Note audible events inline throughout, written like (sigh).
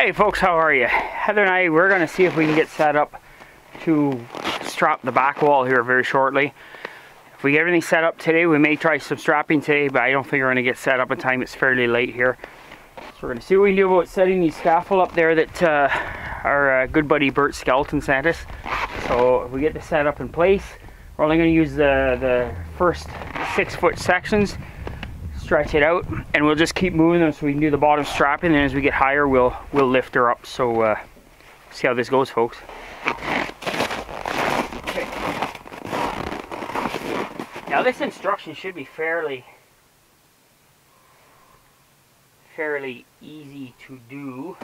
Hey folks, how are you? Heather and I, we're going to see if we can get set up to strap the back wall here very shortly. If we get everything set up today, we may try some strapping today, but I don't think we're going to get set up in time. It's fairly late here. So we're going to see what we can do about setting these scaffold up there that uh, our uh, good buddy Bert Skeleton sent us. So if we get the set up in place, we're only going to use the, the first six foot sections stretch it out and we'll just keep moving them so we can do the bottom strapping and then as we get higher we'll we'll lift her up. So uh, see how this goes folks. Okay. now this instruction should be fairly fairly easy to do.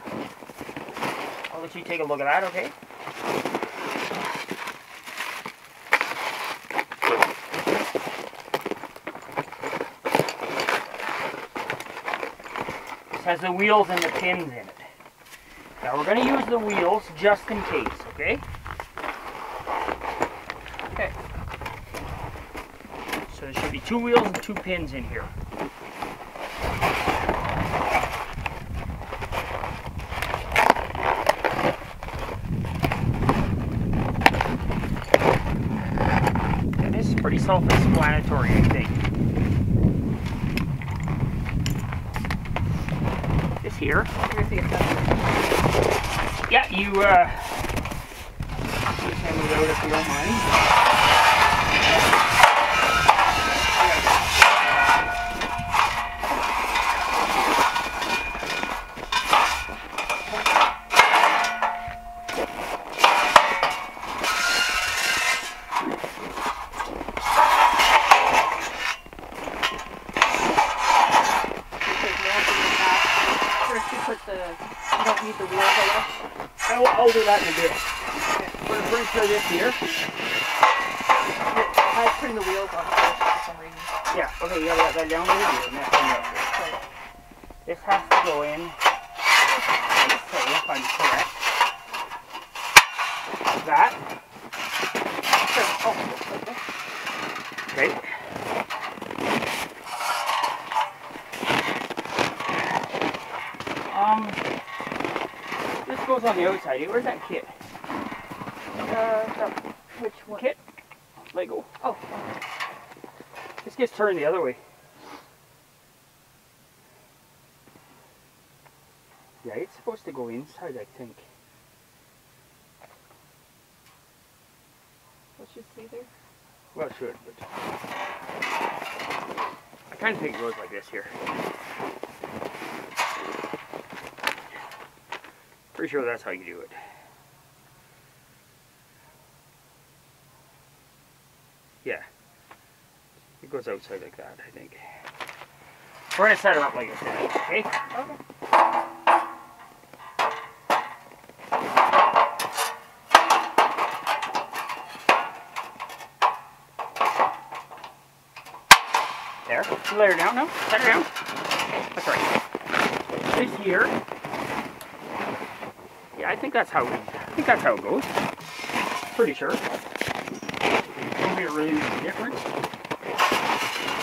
I'll let you take a look at that okay has the wheels and the pins in it. Now we're going to use the wheels just in case, okay? Okay. So there should be two wheels and two pins in here. This is pretty self-explanatory, I think. Here. Yeah, you, uh, if you don't mind. I'll, I'll do that in a bit. Okay. We're pretty sure this here. I turn the wheels on first for some reason. Yeah, okay, you got that down and that thing up there. Okay. This has to go in, so if I'm correct. That. Oh, Okay. Um, this goes on the outside. Where's that kit? Uh, which one? Kit? Lego. Oh. This gets turned the other way. Yeah, it's supposed to go inside, I think. What should see there? Well, it should, but... I kind of think it goes like this here. Pretty sure that's how you do it. Yeah. It goes outside like that, I think. We're to set her up like this, okay? Okay. There. Lay her down now. Set her down. That's right. This here Yeah, I think that's how I think that's how it goes. Pretty sure. Don't be really make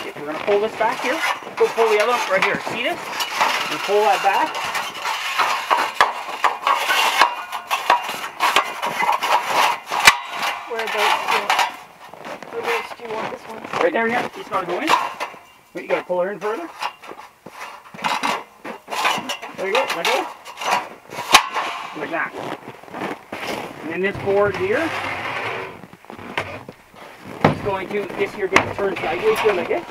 Okay, we're gonna pull this back here. Go pull the other one right here. See this? And pull that back. Whereabouts do, whereabouts do you want this one? Right there, yeah. Just gotta go in. Wait, you gotta pull her in further. There you go. Let go like that. And then this board here going to, this here gets turned sideways here like this.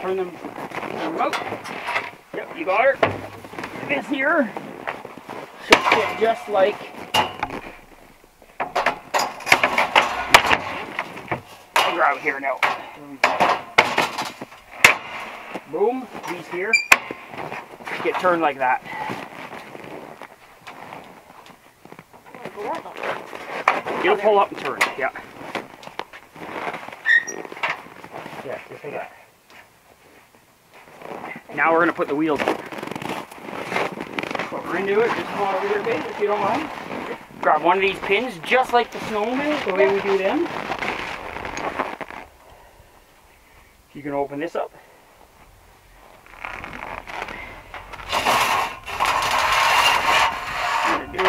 Turn them, turn them out. Yep, you got her. This here should fit just like I'll grab here now. Boom, these here get turned like that. You'll pull up and turn, yeah. Now we're gonna put the wheels on. Into it, just come on over here, babe, if you don't mind. Grab one of these pins, just like the snowman, the way we do them. You can open this up. It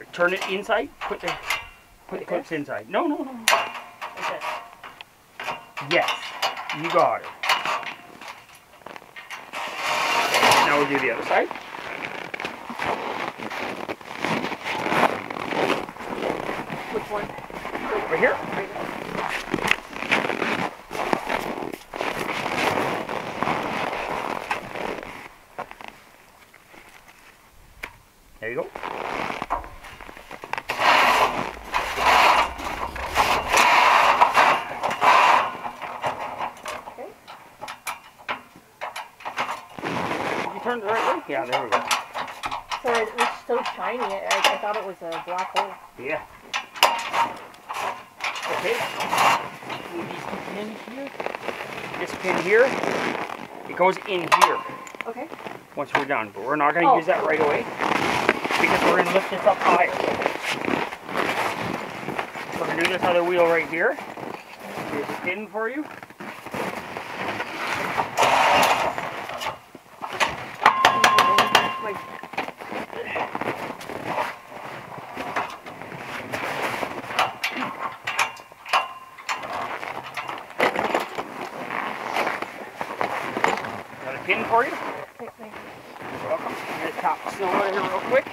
like Turn it inside, put the, put the clips inside. No, no, no. Yes, you got it. Now we'll do the other side. Which one? Right here. Right there. There you go. Okay. Did you turn it the right way? Yeah, there we go. Sorry, it was so shiny. I, I thought it was a black hole. Yeah. Okay. Move these two pins here. This pin here, it goes in here Okay. once we're done, but we're not going to Oh. use that right away because we're going to lift this up higher. We're going to do this other wheel right here. Here's a pin for you. Pin for you. thank you. You're welcome. I'm going to tap the snow out here real quick.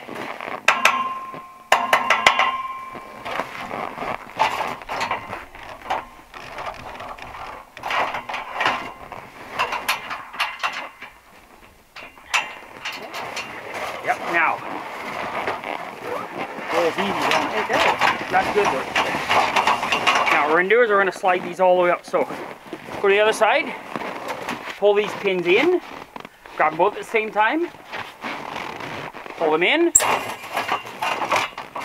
Yep, now. Rolls easy, it? Does. That's good work. Now what we're gonna do is we're gonna slide these all the way up. So go to the other side, pull these pins in, grab them both at the same time, pull them in,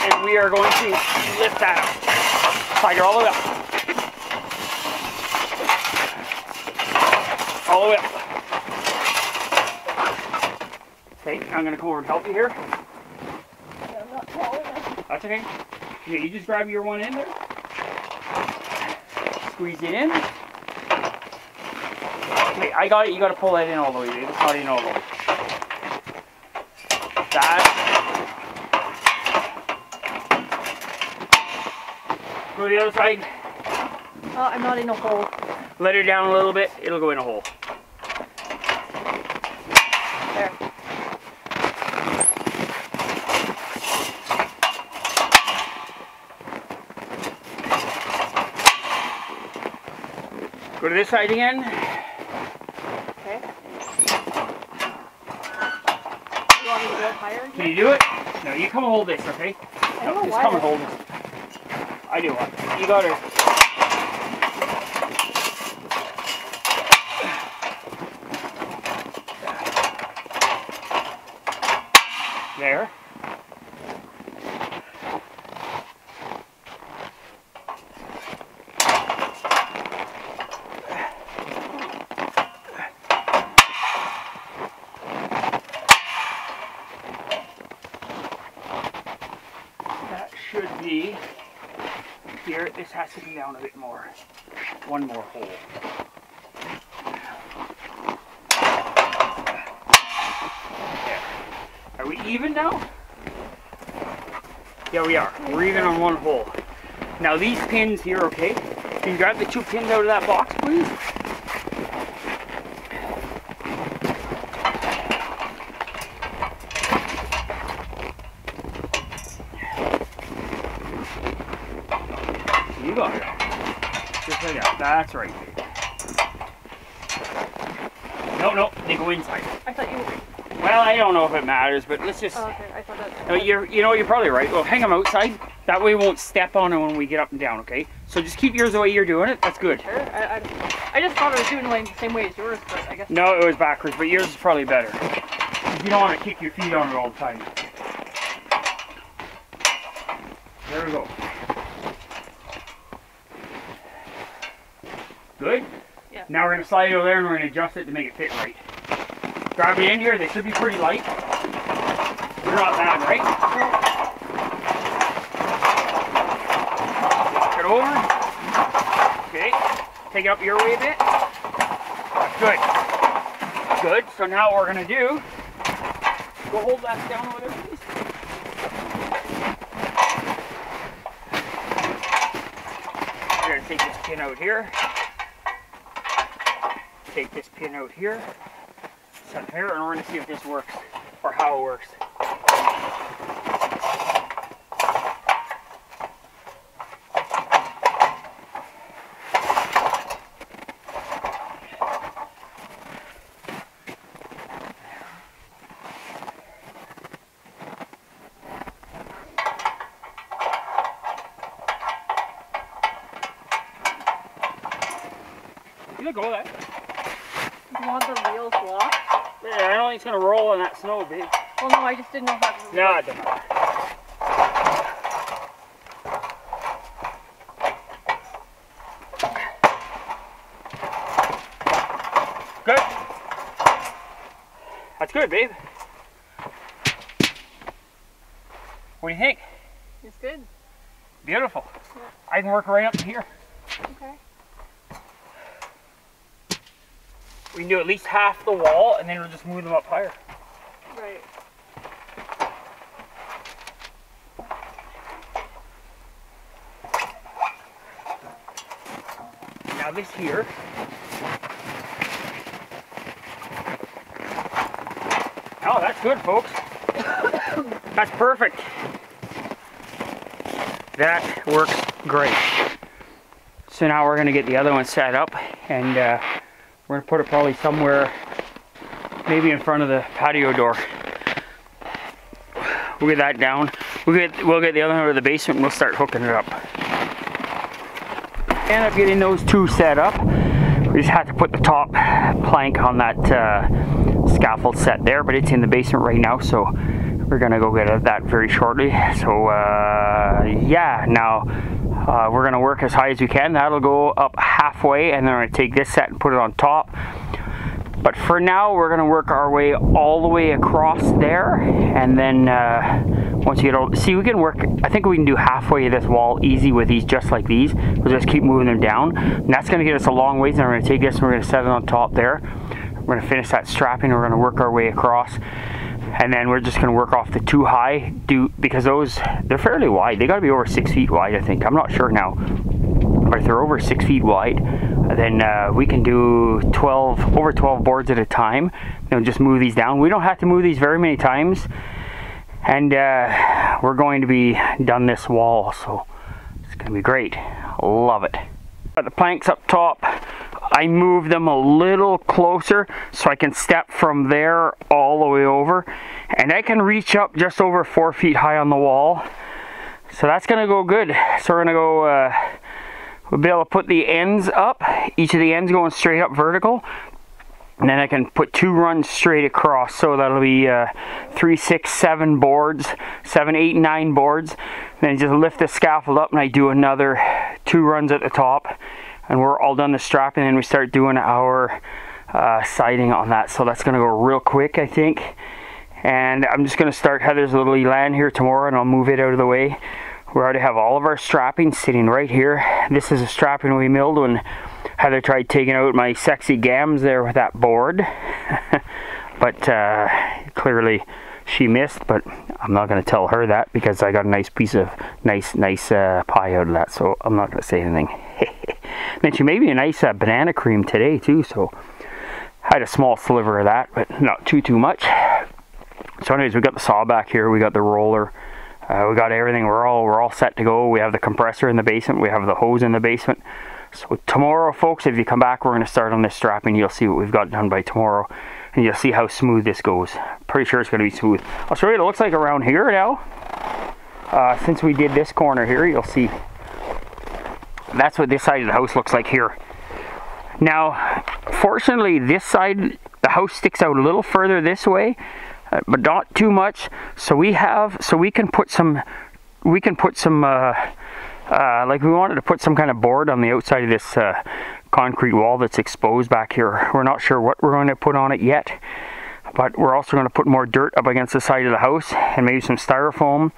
and we are going to lift that up. Slide all the way up. All the way up. Okay, I'm gonna come over and help you here. I'm not tall enough. That's okay. Yeah, you just grab your one in there. Squeeze it in. I got it. You got to pull that in all the way. dude. It's not in all the way. That. Go to the other side. Oh, I'm not in a hole. Let her down a little bit. It'll go in a hole. There. Go to this side again. Okay. You want me to go up higher? Can you do it? No, you come and hold this, okay? No, just why come and hold it. I do what? You got her. There. That should be here. This has to be down a bit more. One more hole. There. Are we even now? Yeah, we are. We're even on one hole. Now these pins here, okay? Can you grab the two pins out of that box, please? You got it. Just like that. That's right. No, no, they go inside. I thought you. were... Well, I don't know if it matters, but let's just. Oh, okay. I thought that. No, you're, you know, you're probably right. Well, hang them outside. That way we won't step on them when we get up and down, okay? So just keep yours the way you're doing it. That's good. Sure. I, I, I just thought I was doing it the same way as yours, but I guess. No, it was backwards, but yours is probably better. You don't want to kick your feet on it all the time. There we go. Good? Yeah. Now we're going to slide it over there and we're going to adjust it to make it fit right. Grab it in here. They should be pretty light. They're not bad, right? Get over. Okay. Take it up your way a bit. Good. Good. So now what we're going to do, go hold that down a little please. We're going to take this pin out here. Take this pin out here. Set here, and we're gonna see if this works or how it works. You go of that. Want the wheels locked? Yeah, I don't think it's gonna roll in that snow, babe. Well, no, I just didn't know how to. No, it doesn't matter. Good. That's good, babe. What do you think? It's good. Beautiful. I can work right up to here. Okay. We can do at least half the wall and then we'll just move them up higher. Right. Now this here. Oh, that's good, folks. (coughs) That's perfect. That works great. So now we're gonna get the other one set up and uh, we're gonna put it probably somewhere, maybe in front of the patio door. We'll get that down. We'll get, we'll get the other one of the basement and we'll start hooking it up. End up getting those two set up. We just had to put the top plank on that uh, scaffold set there, but it's in the basement right now, so we're gonna go get that very shortly. So uh, yeah, now uh, we're gonna work as high as we can. That'll go up halfway, and then we're gonna take this set and put it on top. But for now, we're gonna work our way all the way across there, and then uh, once you get all, see, we can work. I think we can do halfway this wall easy with these, just like these. We'll just keep moving them down, and that's gonna get us a long ways. And we're gonna take this and we're gonna set it on top there. We're gonna finish that strapping. We're gonna work our way across, and then we're just gonna work off the two high. Do because those they're fairly wide. They got to be over six feet wide, I think. I'm not sure now, but if they're over six feet wide, then uh, we can do 12 over 12 boards at a time. And just move these down. We don't have to move these very many times, and uh, we're going to be done this wall, so it's gonna be great. Love it. Got the planks up top. I move them a little closer so I can step from there all the way over, and I can reach up just over four feet high on the wall. So that's gonna go good. So we're gonna go. Uh, we'll be able to put the ends up. Each of the ends going straight up vertical. And then I can put two runs straight across. So that'll be uh, three, six, seven boards, seven, eight, nine boards. And then just lift the scaffold up and I do another two runs at the top. And we're all done the strapping and we start doing our uh, siding on that. So that's gonna go real quick, I think. And I'm just gonna start Heather's little elan here tomorrow and I'll move it out of the way. We already have all of our strapping sitting right here. This is a strapping we milled when Heather tried taking out my sexy gams there with that board. (laughs) but uh, clearly she missed, but I'm not going to tell her that because I got a nice piece of nice, nice uh, pie out of that, so I'm not to say anything. (laughs) then she made me a nice uh, banana cream today too, so I had a small sliver of that, but not too, too much. So anyways, we got the saw back here, we got the roller, uh, we got everything. We're all we're all set to go. We have the compressor in the basement. We have the hose in the basement. So tomorrow, folks, if you come back, we're going to start on this strapping. You'll see what we've got done by tomorrow, and you'll see how smooth this goes. Pretty sure it's going to be smooth. I'll show you it looks like around here now. Uh, since we did this corner here, you'll see. That's what this side of the house looks like here. Now, fortunately, this side, the house sticks out a little further this way, uh, but not too much. So we have, so we can put some, we can put some, uh, uh, like we wanted to put some kind of board on the outside of this uh, concrete wall that's exposed back here. We're not sure what we're going to put on it yet, but we're also going to put more dirt up against the side of the house and maybe some styrofoam.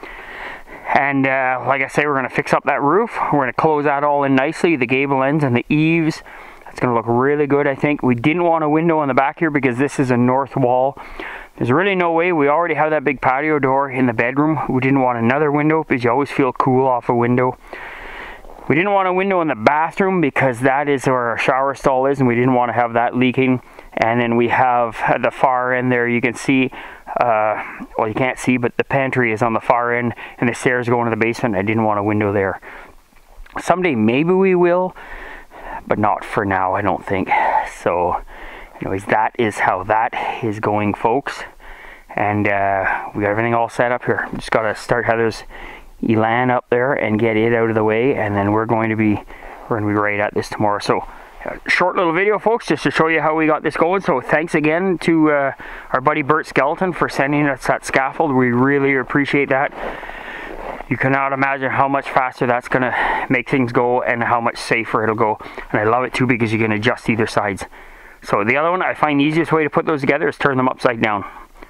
And uh, like I say, we're going to fix up that roof. We're to close that all in nicely, the gable ends and the eaves. It's going to look really good, I think. We didn't want a window on the back here because this is a north wall. There's really no way. We already have that big patio door in the bedroom. We didn't want another window because you always feel cool off a window. We didn't want a window in the bathroom because that is where our shower stall is and we didn't want to have that leaking. And then we have at the far end there, you can see, uh, well you can't see, but the pantry is on the far end and the stairs go into the basement. I didn't want a window there. Someday maybe we will, but not for now, I don't think. So anyways, that is how that is going, folks. And uh, we got everything all set up here. Just got to start Heather's Elan up there and get it out of the way, and then we're going to be we're to be right at this tomorrow. So short little video folks just to show you how we got this going. So thanks again to uh, our buddy Bert Skeleton for sending us that scaffold. We really appreciate that. You cannot imagine how much faster that's to make things go and how much safer it'll go. And I love it too because you can adjust either sides. So the other one I find the easiest way to put those together is turn them upside down.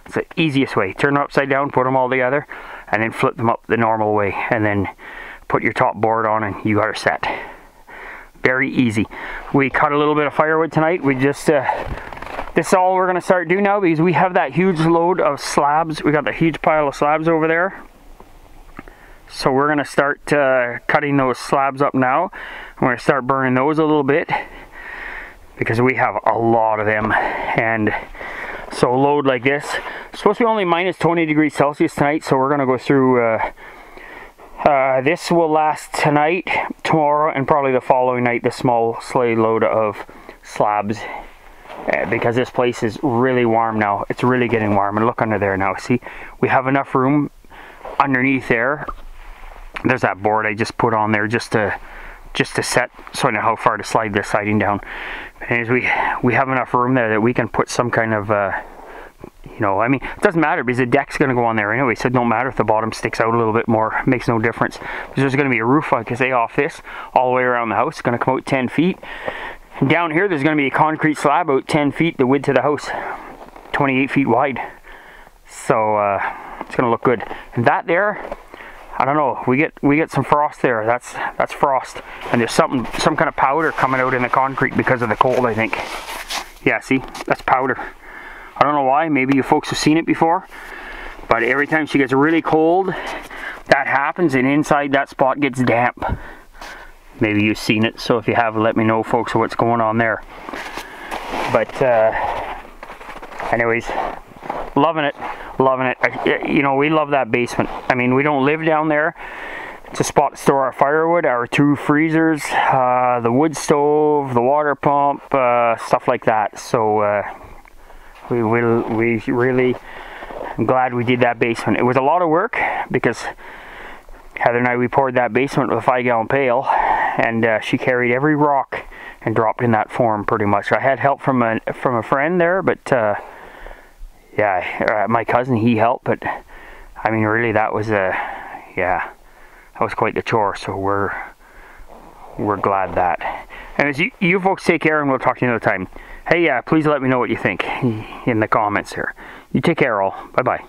It's the easiest way. Turn them upside down put them all together and then flip them up the normal way and then put your top board on and you got set very easy. We cut a little bit of firewood tonight. We just uh, this is all we're to start doing now because we have that huge load of slabs. We got the huge pile of slabs over there. So we're to start uh, cutting those slabs up now. We're going to start burning those a little bit because we have a lot of them. And so load like this supposed to be only minus 20 degrees celsius tonight. So we're to go through uh, uh, this will last tonight, tomorrow, and probably the following night, the small sleigh load of slabs. Uh, because this place is really warm now. It's really getting warm. And look under there now. See, we have enough room underneath there. There's that board I just put on there just to just to set so I know how far to slide this siding down. And we we have enough room there that we can put some kind of uh, you know, I mean, it doesn't matter because the deck's going to go on there anyway, so it don't matter if the bottom sticks out a little bit more. Makes no difference. Because there's going to be a roof, like I say, off this, all the way around the house. It's going to come out 10 feet. Down here, there's going to be a concrete slab out 10 feet, the width of the house, 28 feet wide. So, uh, it's going to look good. And that there, I don't know. We get we get some frost there. That's that's frost, and there's something some kind of powder coming out in the concrete because of the cold. I think. Yeah, see, that's powder. I don't know why, maybe you folks have seen it before, but every time she gets really cold, that happens and inside that spot gets damp. Maybe you've seen it, so if you have, let me know folks what's going on there. But uh, anyways, loving it, loving it. I, you know, we love that basement. I mean, we don't live down there. It's a spot to store our firewood, our two freezers, uh, the wood stove, the water pump, uh, stuff like that. So uh, we will we really I'm glad we did that basement. It was a lot of work because Heather and I we poured that basement with a five gallon pail and uh, she carried every rock and dropped in that form pretty much. I had help from a from a friend there but uh, yeah uh, my cousin he helped but I mean really that was a yeah that was quite the chore. So we're we're glad that. And as you, you folks take care and we'll talk to you another time Hey, uh, please let me know what you think in the comments here. You take care all. Bye-bye.